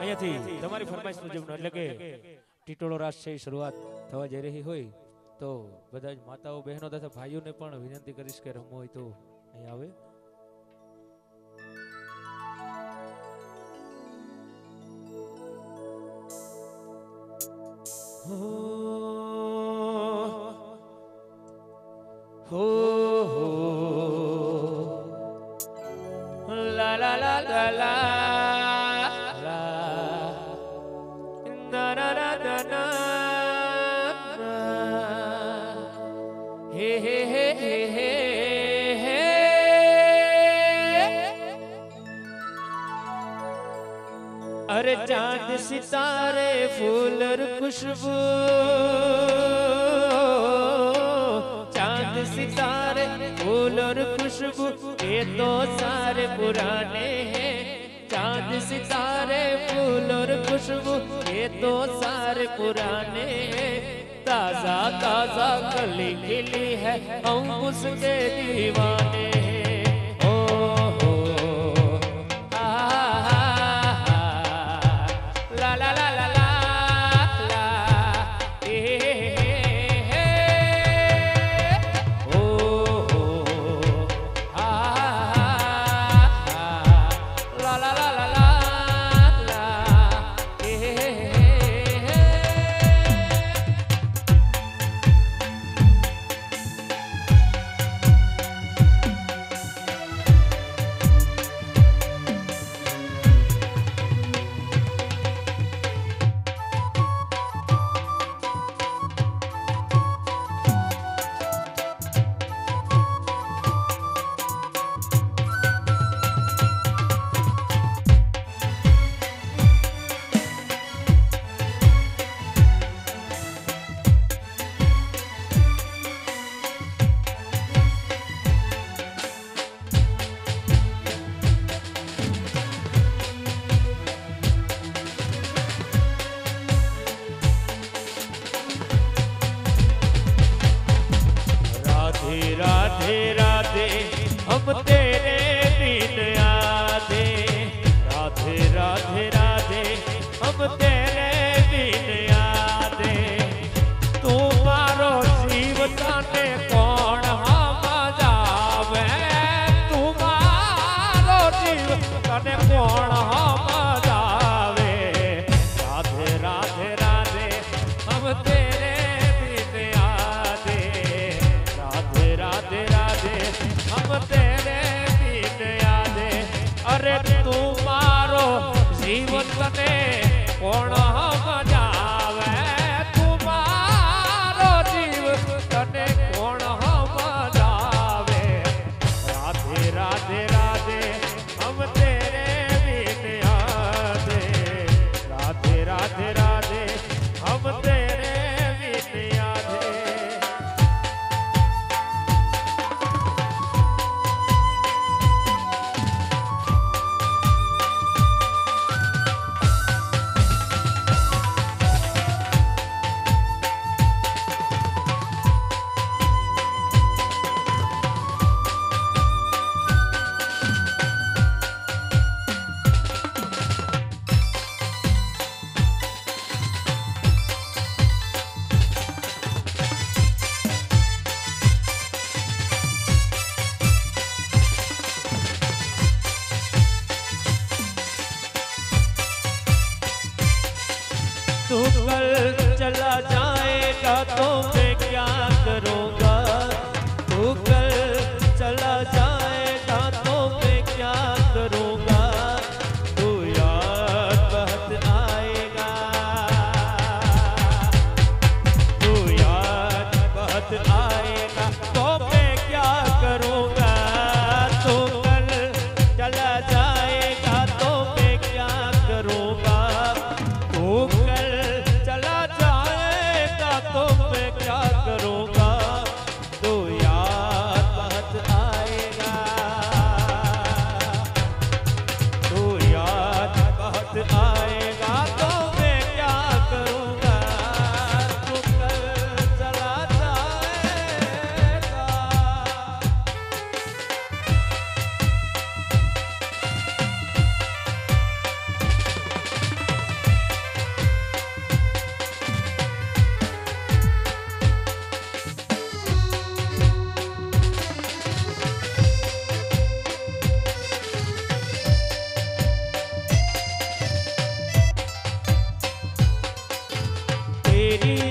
અહીંયાથી તમારી ફરમાઈશ મુજબનો, એટલે કે ટીટોળો રાસ છે શરૂઆત થવા જઈ રહી હોય, તો બધા જ માતાઓ, બહેનો તથા ભાઈઓને પણ વિનંતી કરીશ કે રમવો હોય તો અહીંયા આવે. Oh चाँद सितारे, फूल और खुशबू। चाँद सितारे, फूल और खुशबू, ये तो सारे पुराने हैं। चाँद सितारे, फूल और खुशबू, ये तो सारे पुराने हैं। ताज़ा ताज़ा कली खिली है, हम उसके दीवाने। हम तेरे बिन आधे राधे राधे राधे हम तेरे Guate. तेरी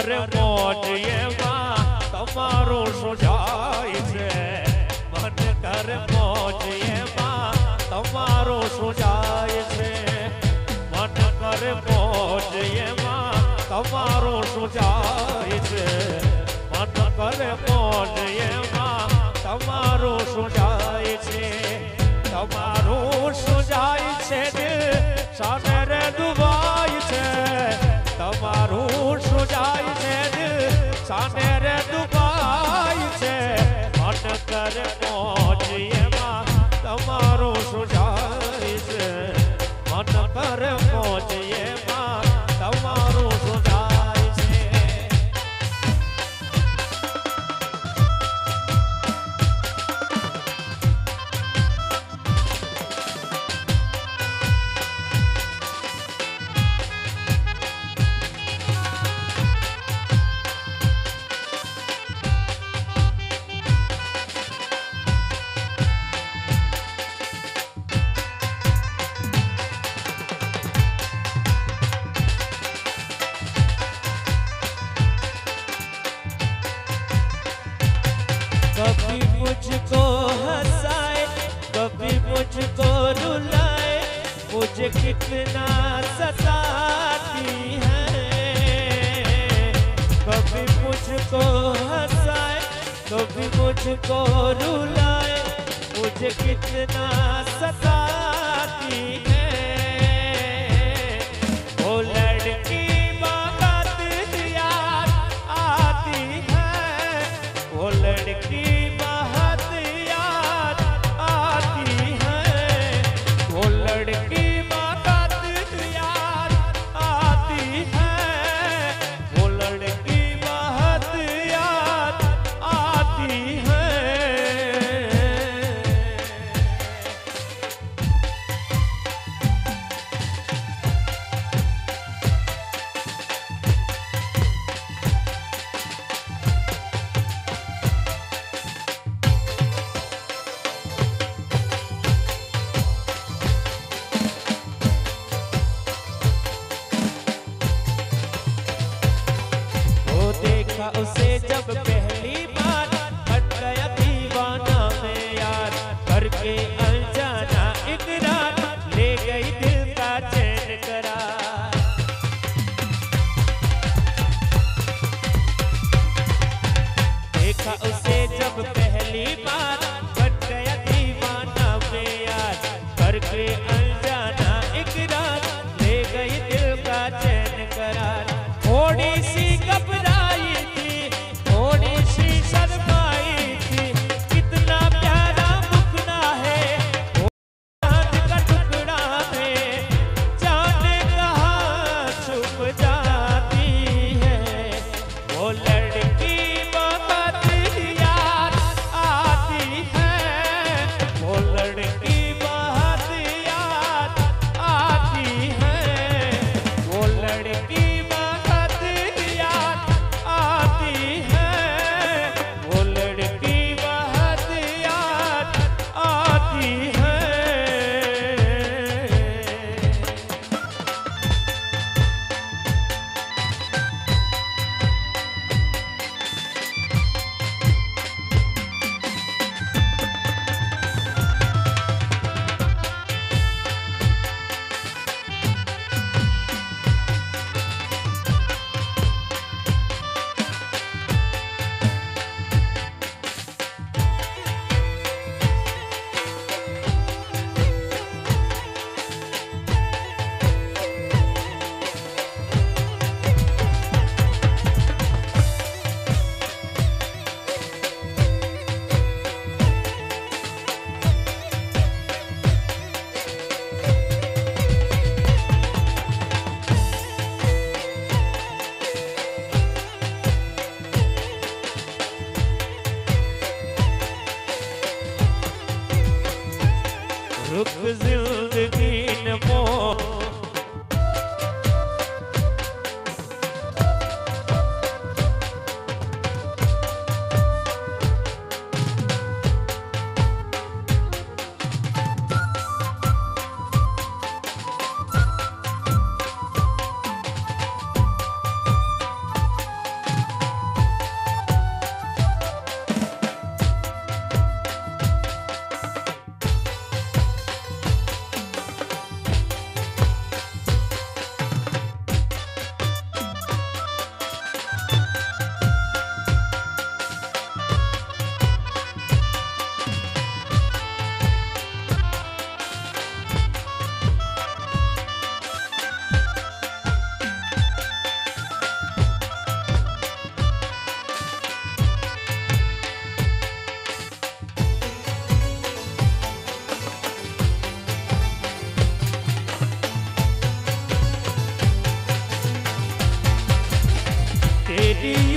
મારે મોજ એવા તમારું સુજાય છે મને કરે મોજ એવા તમારું સુજાય છે મન કર મોજ એવા તમારું સુજાય છે મન કર મોજ એવા તમારું સુજાય છે તમારું સુજાય છે દિલ સાને રે દુભાઈ છે. અટકર सताती जब पहली बार रुख जिंदगी न मोह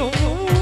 Oh.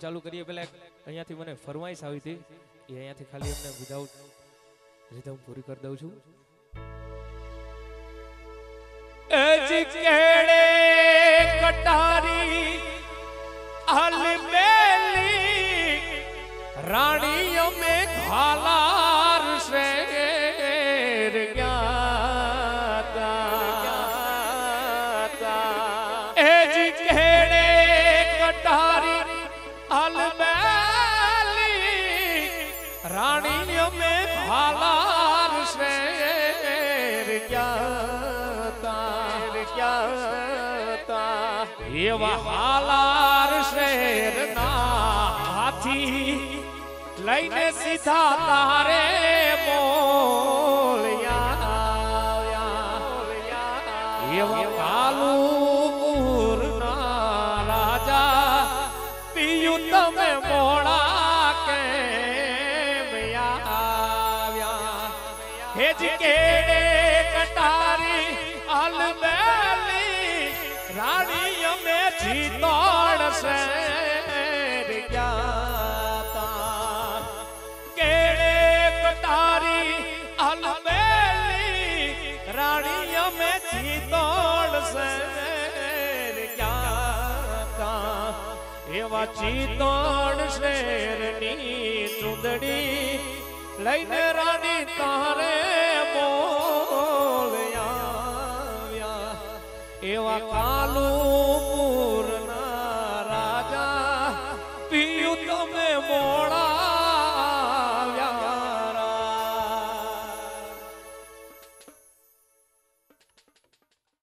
ચાલુ કરીએ પહેલા એક અહીંયાથી મને ફરમાઈશ આવી હતી એ અહીંયાથી ખાલી એમને વિધાઉટ રીધમ પૂરી કરી દઉં છું એજ કેળે કટારી અલબેલી રાણીઓ મે ઘાલાર હાલાર શેર ના હાથી લઈને સીધા તારે મોલ્યા એવા જીતોડ શેર જ્ઞાતા કેડે કટારી અલબેલી રાણી અમે જીતોડ શેર જ્ઞાતા એવા ચિત્તોડ શેરની ચુંદડી લઈને રાણી તારે બોલ્યા એવા કાલું